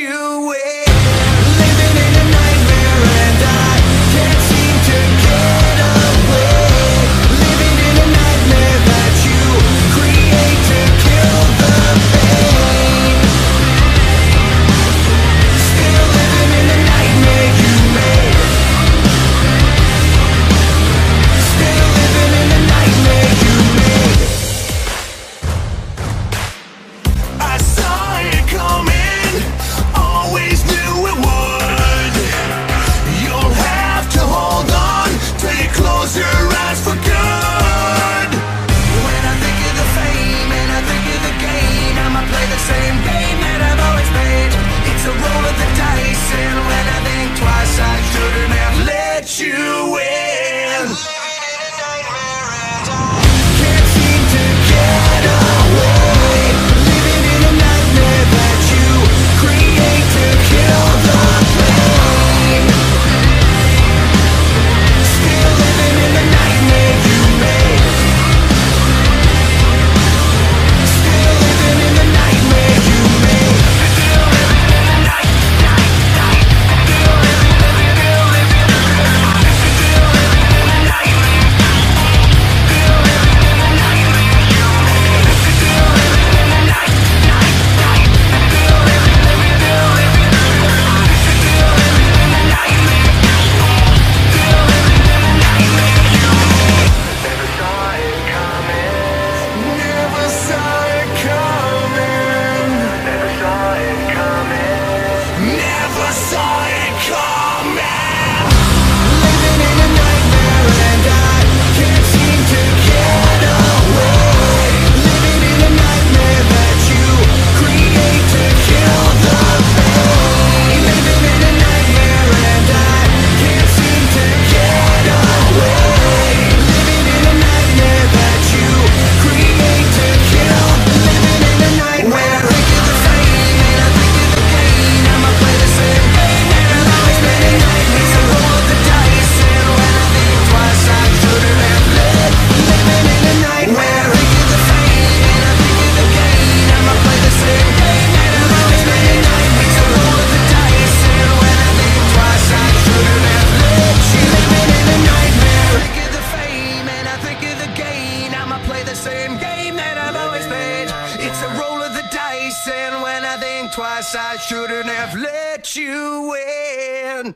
you side. And when I think twice, I shouldn't have let you in.